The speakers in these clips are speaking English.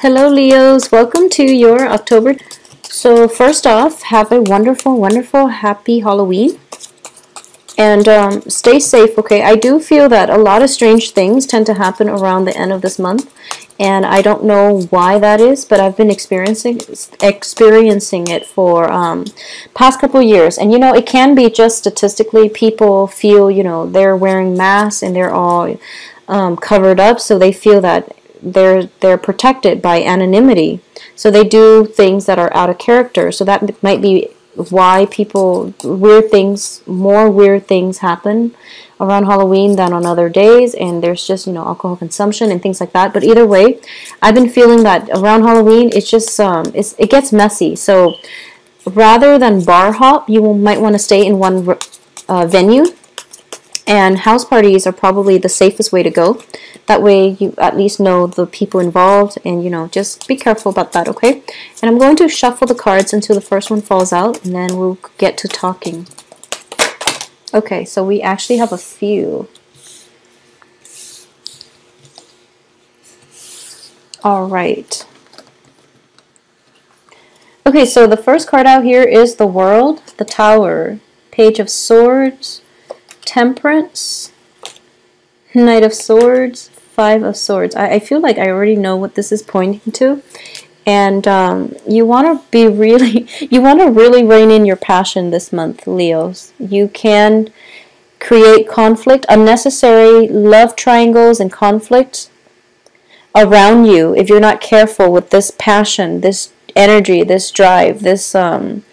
Hello Leos, welcome to your October. So first off, have a wonderful, wonderful, happy Halloween. And um, stay safe, okay? I do feel that a lot of strange things tend to happen around the end of this month. And I don't know why that is, but I've been experiencing experiencing it for um, past couple years. And you know, it can be just statistically people feel, you know, they're wearing masks and they're all um, covered up, so they feel that they're they're protected by anonymity. So they do things that are out of character. So that might be why people weird things more weird things happen around Halloween than on other days and there's just you know alcohol consumption and things like that but either way I've been feeling that around Halloween it's just um it's, it gets messy so rather than bar hop you might want to stay in one uh, venue and house parties are probably the safest way to go. That way you at least know the people involved and you know, just be careful about that, okay? And I'm going to shuffle the cards until the first one falls out and then we'll get to talking. Okay, so we actually have a few. All right. Okay, so the first card out here is the World, the Tower, Page of Swords, Temperance, Knight of Swords, Five of Swords. I, I feel like I already know what this is pointing to. And um, you want to be really, you want to really rein in your passion this month, Leos. You can create conflict, unnecessary love triangles and conflict around you if you're not careful with this passion, this energy, this drive, this, um,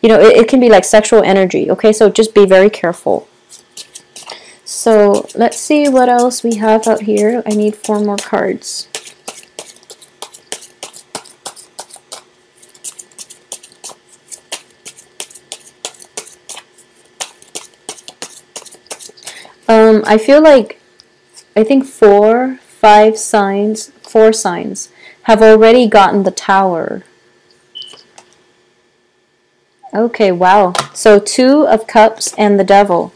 you know, it, it can be like sexual energy, okay? So just be very careful. So let's see what else we have out here. I need four more cards. Um, I feel like I think four, five signs, four signs have already gotten the tower. Okay, wow. So two of cups and the devil.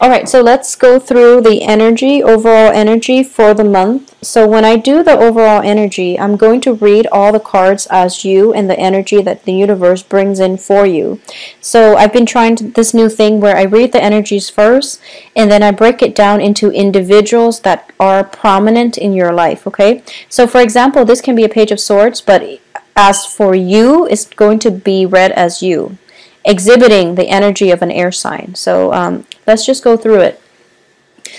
All right, so let's go through the energy, overall energy for the month. So when I do the overall energy, I'm going to read all the cards as you and the energy that the universe brings in for you. So I've been trying to, this new thing where I read the energies first and then I break it down into individuals that are prominent in your life, okay? So for example, this can be a page of swords, but as for you, it's going to be read as you exhibiting the energy of an air sign. So um, let's just go through it.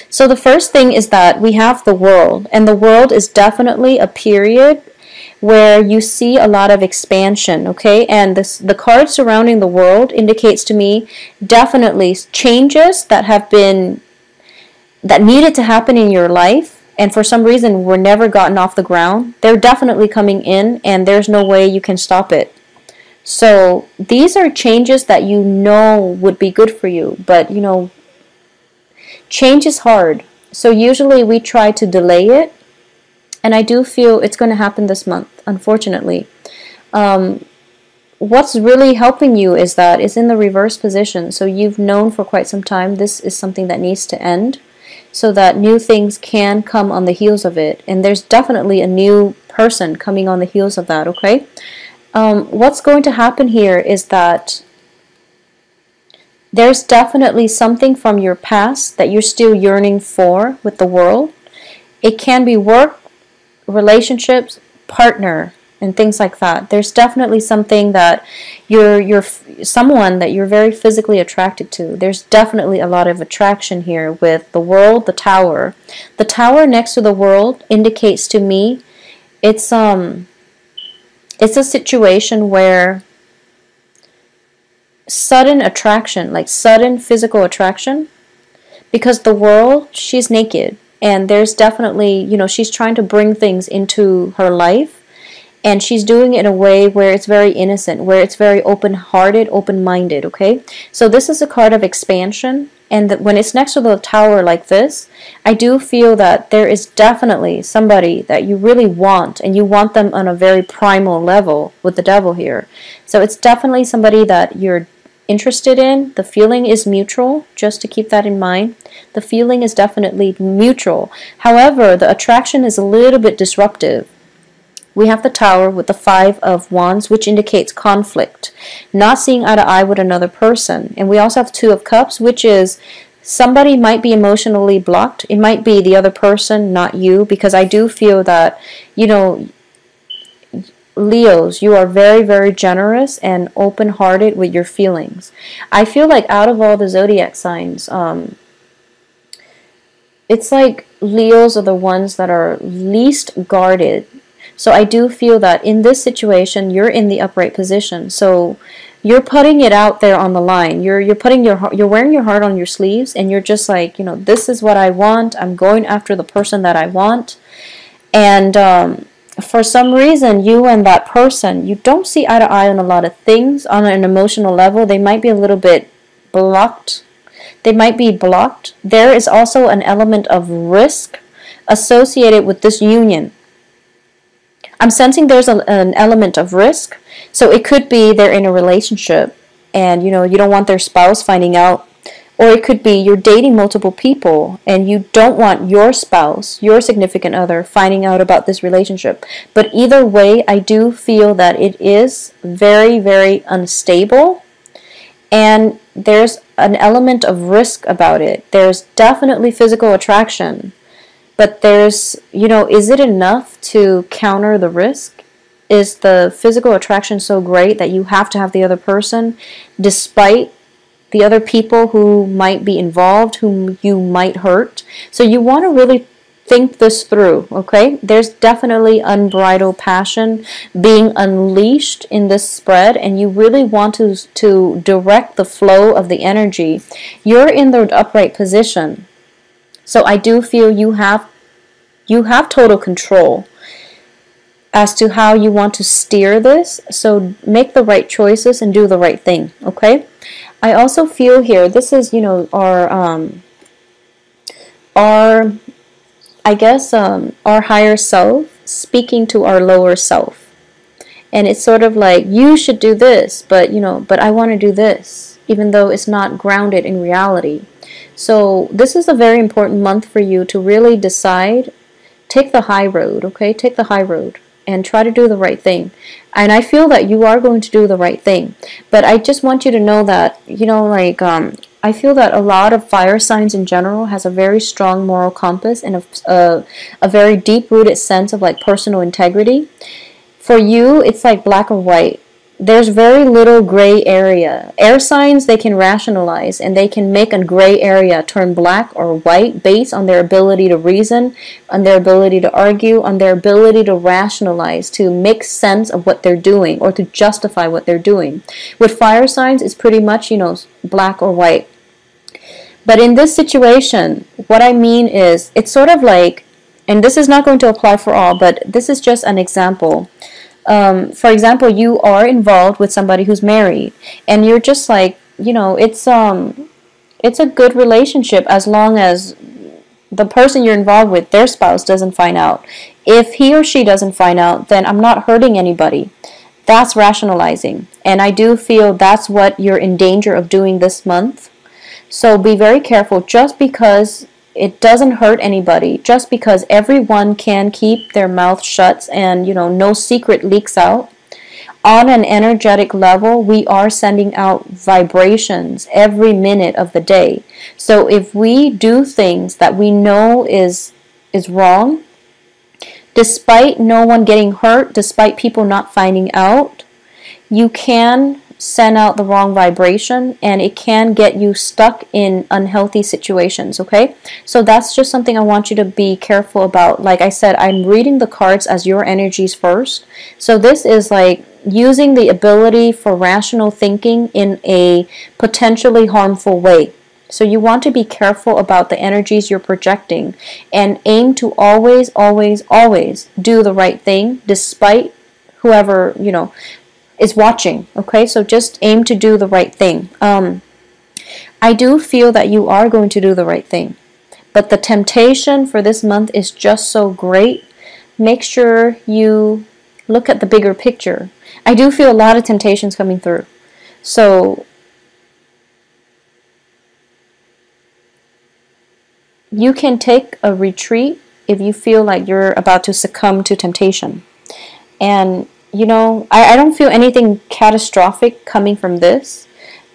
So the first thing is that we have the world, and the world is definitely a period where you see a lot of expansion, okay? And this, the card surrounding the world indicates to me definitely changes that have been, that needed to happen in your life, and for some reason were never gotten off the ground. They're definitely coming in, and there's no way you can stop it. So these are changes that you know would be good for you, but you know, change is hard. So usually we try to delay it, and I do feel it's going to happen this month, unfortunately. Um, what's really helping you is that it's in the reverse position. So you've known for quite some time this is something that needs to end so that new things can come on the heels of it. And there's definitely a new person coming on the heels of that, okay? um, what's going to happen here is that there's definitely something from your past that you're still yearning for with the world. It can be work, relationships, partner, and things like that. There's definitely something that you're you're someone that you're very physically attracted to. There's definitely a lot of attraction here with the world, the tower. The tower next to the world indicates to me it's um it's a situation where sudden attraction, like sudden physical attraction, because the world, she's naked. And there's definitely, you know, she's trying to bring things into her life. And she's doing it in a way where it's very innocent, where it's very open hearted, open minded, okay? So this is a card of expansion and when it's next to the tower like this, I do feel that there is definitely somebody that you really want, and you want them on a very primal level with the devil here. So it's definitely somebody that you're interested in. The feeling is mutual, just to keep that in mind. The feeling is definitely mutual. However, the attraction is a little bit disruptive. we have the Tower with the Five of Wands, which indicates conflict, not seeing eye to eye with another person. And we also have Two of Cups, which is somebody might be emotionally blocked. It might be the other person, not you, because I do feel that, you know, Leos, you are very, very generous and open hearted with your feelings. I feel like out of all the zodiac signs, um, it's like Leos are the ones that are least guarded. So I do feel that in this situation, you're in the upright position. So you're putting it out there on the line. You're you're putting your you're wearing your heart on your sleeves, and you're just like you know this is what I want. I'm going after the person that I want, and um, for some reason, you and that person you don't see eye to eye on a lot of things on an emotional level. They might be a little bit blocked they might be blocked. There is also an element of risk associated with this union. I'm sensing there's a, an element of risk. So it could be they're in a relationship and you know you don't want their spouse finding out or it could be you're dating multiple people and you don't want your spouse, your significant other, finding out about this relationship. But either way, I do feel that it is very, very unstable. And there's an element of risk about it. There's definitely physical attraction, but there's, you know, is it enough to counter the risk? Is the physical attraction so great that you have to have the other person despite the other people who might be involved, whom you might hurt? So you want to really think this through, okay? There's definitely unbridled passion being unleashed in this spread, and you really want to, to direct the flow of the energy. You're in the upright position. So I do feel you have you have total control as to how you want to steer this. So make the right choices and do the right thing, okay? I also feel here, this is, you know, our um, our I guess um, our higher self speaking to our lower self. And it's sort of like, you should do this, but you know, but I want to do this, even though it's not grounded in reality. So this is a very important month for you to really decide, take the high road, okay? Take the high road and try to do the right thing. And I feel that you are going to do the right thing. But I just want you to know that, you know, like, um, I feel that a lot of fire signs in general has a very strong moral compass and a, a, a very deep rooted sense of like personal integrity. For you, it's like black or white there's very little gray area. Air signs, they can rationalize and they can make a gray area turn black or white based on their ability to reason, on their ability to argue, on their ability to rationalize, to make sense of what they're doing or to justify what they're doing. With fire signs, it's pretty much, you know, black or white. But in this situation, what I mean is, it's sort of like, and this is not going to apply for all, but this is just an example um, for example, you are involved with somebody who's married, and you're just like, you know, it's um, it's a good relationship as long as the person you're involved with, their spouse, doesn't find out. If he or she doesn't find out, then I'm not hurting anybody. That's rationalizing, and I do feel that's what you're in danger of doing this month. So be very careful. Just because it doesn't hurt anybody. Just because everyone can keep their mouth shut and you know no secret leaks out. On an energetic level we are sending out vibrations every minute of the day. So if we do things that we know is is wrong despite no one getting hurt despite people not finding out you can send out the wrong vibration and it can get you stuck in unhealthy situations, okay? So that's just something I want you to be careful about. Like I said, I'm reading the cards as your energies first. So this is like using the ability for rational thinking in a potentially harmful way. So you want to be careful about the energies you're projecting and aim to always, always, always do the right thing despite whoever, you know, is watching. Okay, so just aim to do the right thing. Um, I do feel that you are going to do the right thing, but the temptation for this month is just so great. Make sure you look at the bigger picture. I do feel a lot of temptations coming through. So you can take a retreat if you feel like you're about to succumb to temptation. And, you know, I, I don't feel anything catastrophic coming from this.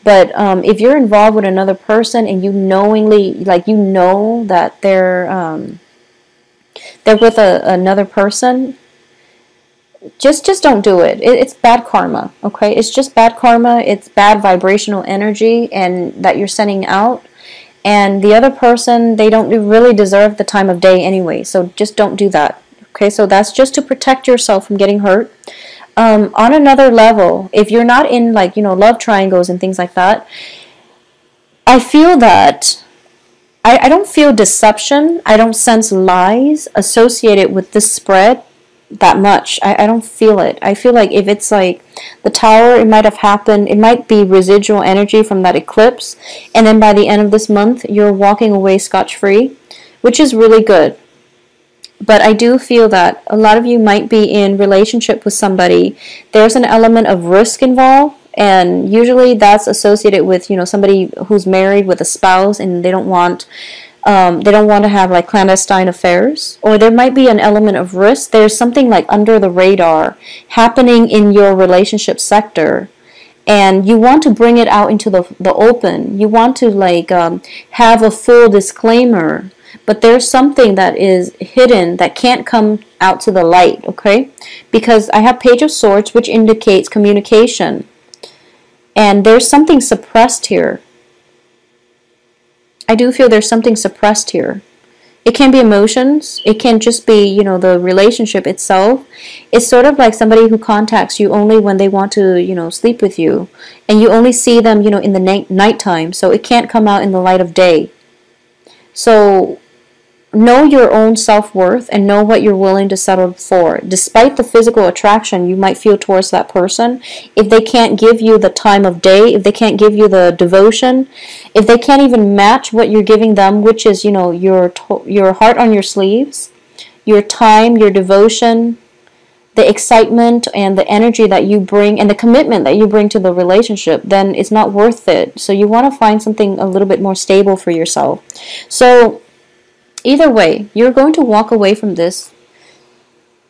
But um, if you're involved with another person and you knowingly, like, you know that they're, um, they're with a, another person, just just don't do it. it. It's bad karma, okay? It's just bad karma. It's bad vibrational energy and that you're sending out. And the other person, they don't really deserve the time of day anyway. So just don't do that. Okay, so that's just to protect yourself from getting hurt. Um, on another level, if you're not in like, you know, love triangles and things like that, I feel that I, I don't feel deception. I don't sense lies associated with this spread that much. I, I don't feel it. I feel like if it's like the tower, it might have happened, it might be residual energy from that eclipse, and then by the end of this month, you're walking away scotch free, which is really good. But I do feel that a lot of you might be in relationship with somebody. There's an element of risk involved, and usually that's associated with you know somebody who's married with a spouse and they don't want um, they don't want to have like clandestine affairs, or there might be an element of risk. There's something like under the radar happening in your relationship sector, and you want to bring it out into the, the open. You want to like um, have a full disclaimer, but there's something that is hidden that can't come out to the light, okay? Because I have Page of Swords, which indicates communication, and there's something suppressed here I do feel there's something suppressed here. It can be emotions. It can just be, you know, the relationship itself. It's sort of like somebody who contacts you only when they want to, you know, sleep with you. And you only see them, you know, in the night nighttime. So it can't come out in the light of day. So know your own self worth and know what you're willing to settle for. Despite the physical attraction you might feel towards that person, if they can't give you the time of day, if they can't give you the devotion, if they can't even match what you're giving them, which is, you know, your your heart on your sleeves, your time, your devotion, the excitement and the energy that you bring and the commitment that you bring to the relationship, then it's not worth it. So you want to find something a little bit more stable for yourself. So Either way, you're going to walk away from this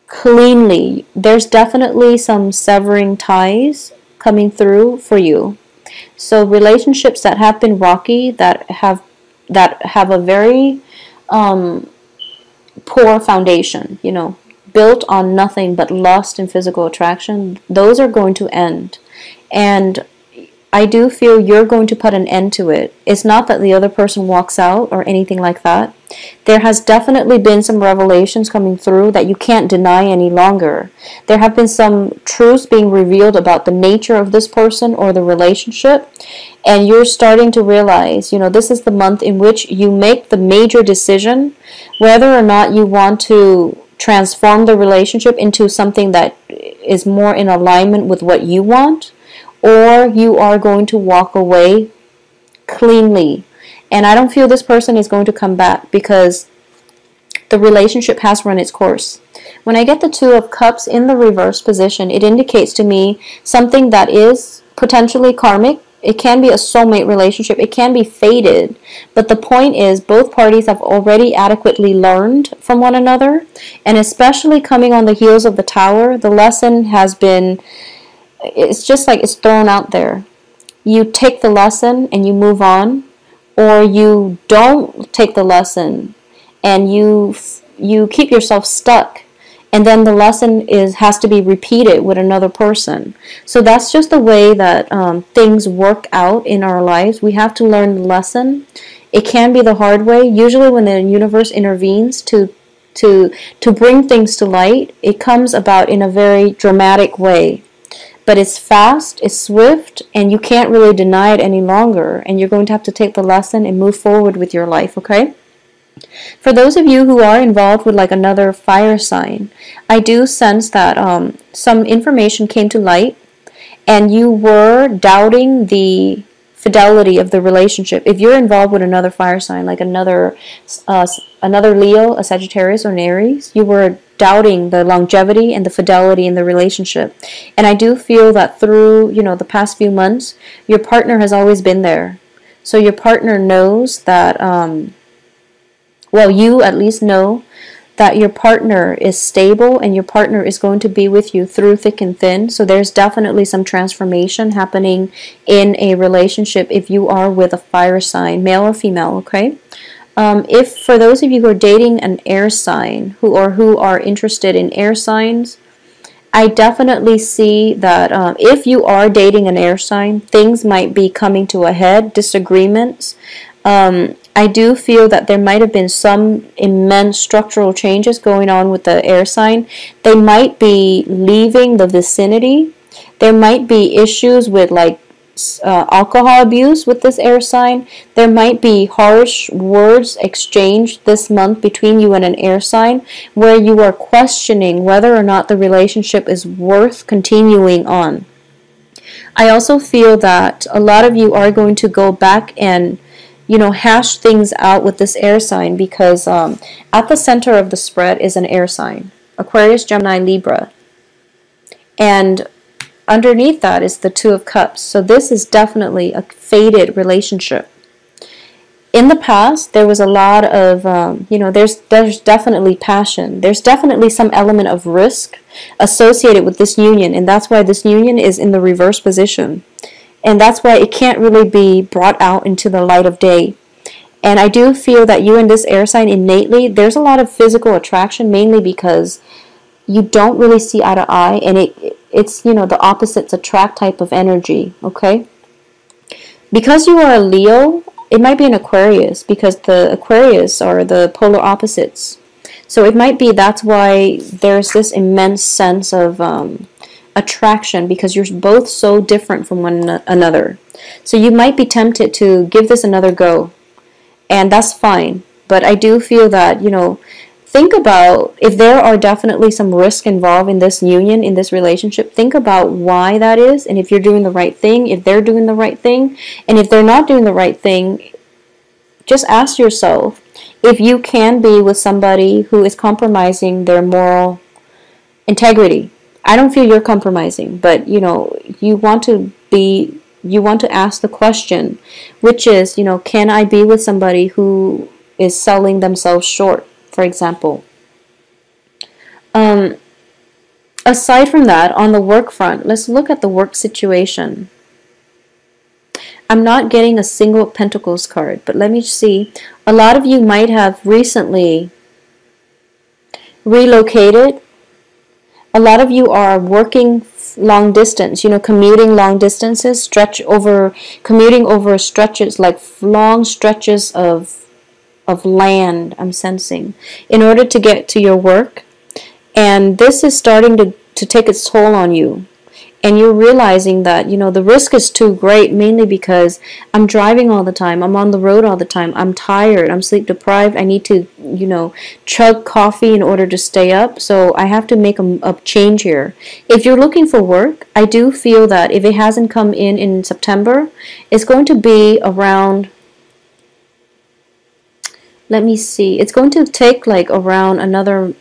cleanly. There's definitely some severing ties coming through for you. So relationships that have been rocky, that have that have a very um, poor foundation, you know, built on nothing but lust and physical attraction, those are going to end. And I do feel you're going to put an end to it. It's not that the other person walks out or anything like that. There has definitely been some revelations coming through that you can't deny any longer. There have been some truths being revealed about the nature of this person or the relationship, and you're starting to realize, you know, this is the month in which you make the major decision whether or not you want to transform the relationship into something that is more in alignment with what you want or you are going to walk away cleanly. And I don't feel this person is going to come back because the relationship has run its course. When I get the Two of Cups in the reverse position, it indicates to me something that is potentially karmic. It can be a soulmate relationship. It can be fated. But the point is, both parties have already adequately learned from one another. And especially coming on the heels of the tower, the lesson has been it's just like it's thrown out there. You take the lesson and you move on, or you don't take the lesson and you you keep yourself stuck and then the lesson is has to be repeated with another person. So that's just the way that um, things work out in our lives. We have to learn the lesson. It can be the hard way. Usually when the universe intervenes to to to bring things to light it comes about in a very dramatic way but it's fast, it's swift, and you can't really deny it any longer. And you're going to have to take the lesson and move forward with your life, okay? For those of you who are involved with like another fire sign, I do sense that um, some information came to light and you were doubting the fidelity of the relationship. If you're involved with another fire sign, like another uh, another Leo, a Sagittarius, or an Aries, you were doubting the longevity and the fidelity in the relationship. And I do feel that through you know the past few months, your partner has always been there. So your partner knows that. Um, well, you at least know that your partner is stable and your partner is going to be with you through thick and thin. So there's definitely some transformation happening in a relationship if you are with a fire sign, male or female, okay? Um, if for those of you who are dating an air sign who or who are interested in air signs, I definitely see that um, if you are dating an air sign, things might be coming to a head, disagreements. Um, I do feel that there might have been some immense structural changes going on with the air sign. They might be leaving the vicinity. There might be issues with like uh, alcohol abuse with this air sign. There might be harsh words exchanged this month between you and an air sign where you are questioning whether or not the relationship is worth continuing on. I also feel that a lot of you are going to go back and you know, hash things out with this air sign because um, at the center of the spread is an air sign Aquarius, Gemini, Libra. And underneath that is the Two of Cups. So this is definitely a faded relationship. In the past, there was a lot of, um, you know, there's there's definitely passion. There's definitely some element of risk associated with this union, and that's why this union is in the reverse position and that's why it can't really be brought out into the light of day. And I do feel that you and this air sign innately, there's a lot of physical attraction, mainly because you don't really see eye to eye, and it it's you know the opposites attract type of energy. Okay, because you are a Leo, it might be an Aquarius because the Aquarius are the polar opposites. So it might be that's why there's this immense sense of um, attraction because you're both so different from one another. So you might be tempted to give this another go, and that's fine. But I do feel that, you know, think about if there are definitely some risk involved in this union, in this relationship, think about why that is, and if you're doing the right thing, if they're doing the right thing, and if they're not doing the right thing, just ask yourself if you can be with somebody who is compromising their moral integrity. I don't feel you're compromising, but you know, you want to be you want to ask the question, which is, you know, can I be with somebody who is selling themselves short, for example? Um, aside from that, on the work front, let's look at the work situation. I'm not getting a single Pentacles card, but let me see. A lot of you might have recently relocated a lot of you are working long distance, you know, commuting long distances, stretch over, commuting over stretches, like long stretches of of land, I'm sensing, in order to get to your work. And this is starting to, to take its toll on you. And you're realizing that you know the risk is too great mainly because i'm driving all the time. I'm on the road all the time. I'm tired. I'm sleep deprived. I need to you know chug coffee in order to stay up. So i have to make a, a change here. If you're looking for work i do feel that if it hasn't come in in september it's going to be around let me see. It's going to take like around another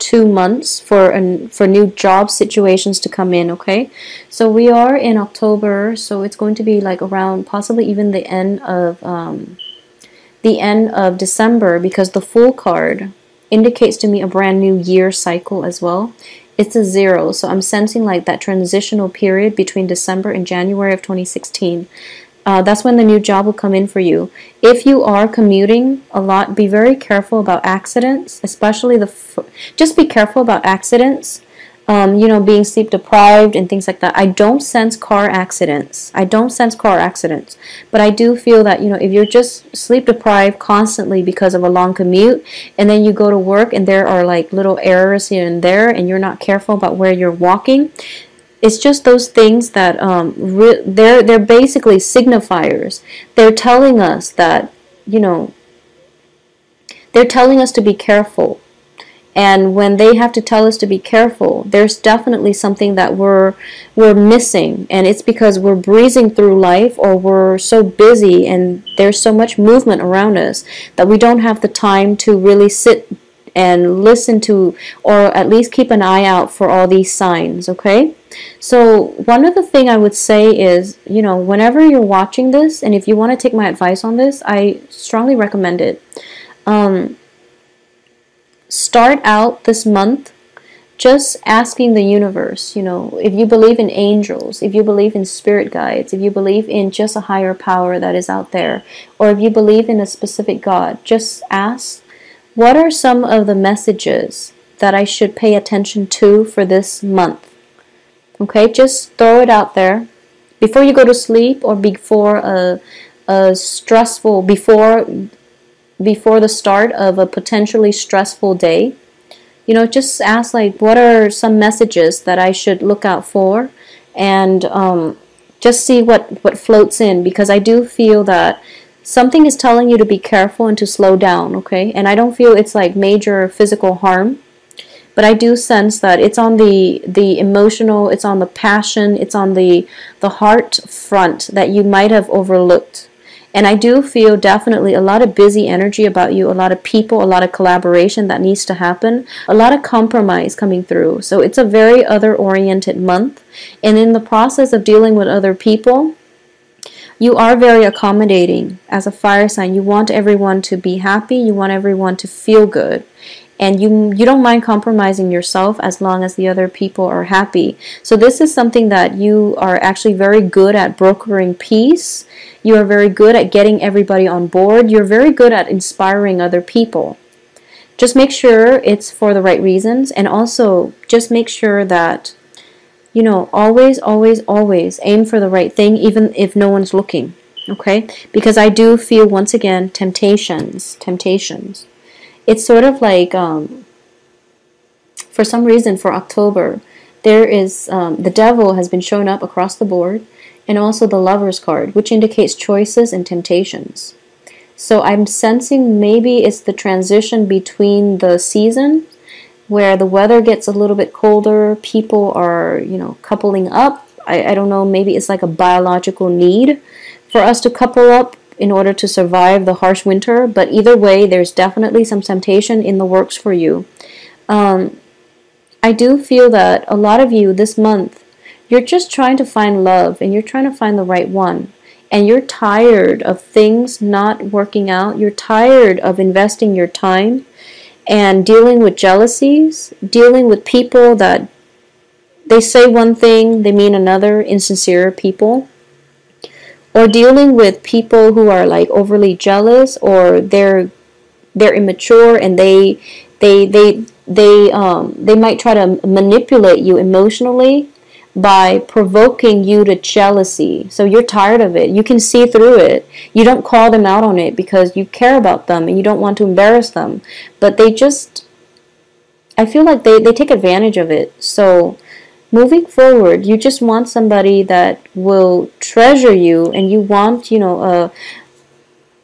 two months for an, for new job situations to come in okay? So we are in October so it's going to be like around possibly even the end of um, the end of December because the Fool card indicates to me a brand new year cycle as well. It's a zero so I'm sensing like that transitional period between December and January of 2016 uh, that's when the new job will come in for you. If you are commuting a lot, be very careful about accidents, especially the. just be careful about accidents. Um, you know, being sleep deprived and things like that. I don't sense car accidents. I don't sense car accidents. But I do feel that, you know, if you're just sleep deprived constantly because of a long commute and then you go to work and there are like little errors here and there and you're not careful about where you're walking, it's just those things that um, re- they're they're basically signifiers. They're telling us that you know they're telling us to be careful. And when they have to tell us to be careful, there's definitely something that we're we're missing, and it's because we're breezing through life, or we're so busy, and there's so much movement around us that we don't have the time to really sit and listen to, or at least keep an eye out for all these signs. Okay. So one of the thing I would say is, you know, whenever you're watching this, and if you want to take my advice on this, I strongly recommend it. Um, start out this month just asking the universe, you know, if you believe in angels, if you believe in spirit guides, if you believe in just a higher power that is out there, or if you believe in a specific God, just ask, what are some of the messages that I should pay attention to for this month? Okay, just throw it out there before you go to sleep or before a, a stressful, before before the start of a potentially stressful day you know, just ask like, what are some messages that I should look out for, and um, just see what what floats in because I do feel that something is telling you to be careful and to slow down. Okay, and I don't feel it's like major physical harm, but I do sense that it's on the the emotional, it's on the passion, it's on the the heart front that you might have overlooked and I do feel definitely a lot of busy energy about you, a lot of people, a lot of collaboration that needs to happen, a lot of compromise coming through. So it's a very other oriented month. And in the process of dealing with other people, you are very accommodating as a fire sign. You want everyone to be happy, you want everyone to feel good and you you don't mind compromising yourself as long as the other people are happy. So this is something that you are actually very good at brokering peace. You are very good at getting everybody on board. You're very good at inspiring other people. Just make sure it's for the right reasons and also just make sure that you know, always always always aim for the right thing even if no one's looking. Okay? Because I do feel once again temptations, temptations it's sort of like um, for some reason for October there is um, the devil has been shown up across the board and also the lovers card which indicates choices and temptations so I'm sensing maybe it's the transition between the season where the weather gets a little bit colder people are you know coupling up I, I don't know maybe it's like a biological need for us to couple up in order to survive the harsh winter, but either way, there's definitely some temptation in the works for you. Um, I do feel that a lot of you this month, you're just trying to find love and you're trying to find the right one. And you're tired of things not working out. You're tired of investing your time and dealing with jealousies, dealing with people that they say one thing, they mean another, insincere people or dealing with people who are like overly jealous or they're they're immature and they they they they um they might try to manipulate you emotionally by provoking you to jealousy. So you're tired of it. You can see through it. You don't call them out on it because you care about them and you don't want to embarrass them. But they just I feel like they, they take advantage of it. So moving forward, you just want somebody that will treasure you and you want, you know, a,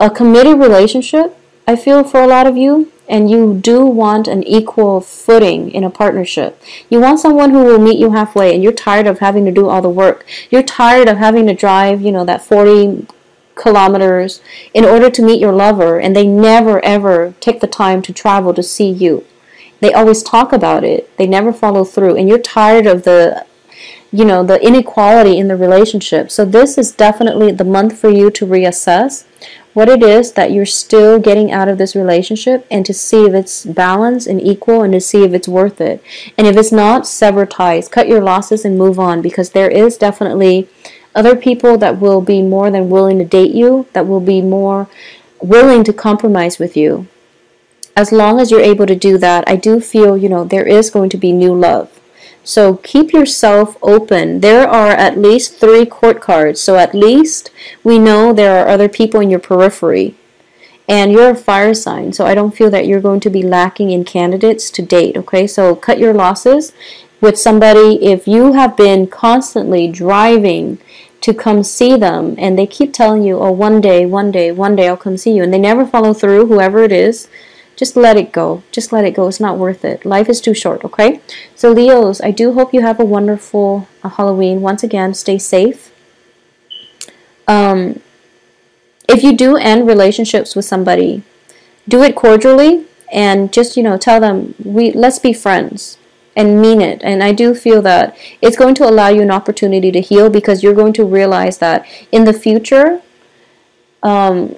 a committed relationship, I feel, for a lot of you. And you do want an equal footing in a partnership. You want someone who will meet you halfway, and you're tired of having to do all the work. You're tired of having to drive, you know, that 40 kilometers in order to meet your lover, and they never ever take the time to travel to see you. They always talk about it. They never follow through. And you're tired of the you know, the inequality in the relationship. So this is definitely the month for you to reassess what it is that you're still getting out of this relationship and to see if it's balanced and equal and to see if it's worth it. And if it's not, sever ties, cut your losses and move on because there is definitely other people that will be more than willing to date you, that will be more willing to compromise with you as long as you're able to do that, I do feel, you know, there is going to be new love. So keep yourself open. There are at least three court cards. So at least we know there are other people in your periphery. And you're a fire sign, so I don't feel that you're going to be lacking in candidates to date, okay? So cut your losses with somebody. If you have been constantly driving to come see them and they keep telling you, oh, one day, one day, one day I'll come see you, and they never follow through, whoever it is, just let it go. Just let it go. It's not worth it. Life is too short, okay? So, Leos, I do hope you have a wonderful uh, Halloween. Once again, stay safe. Um, if you do end relationships with somebody, do it cordially and just, you know, tell them, we let's be friends and mean it. And I do feel that it's going to allow you an opportunity to heal because you're going to realize that in the future, um,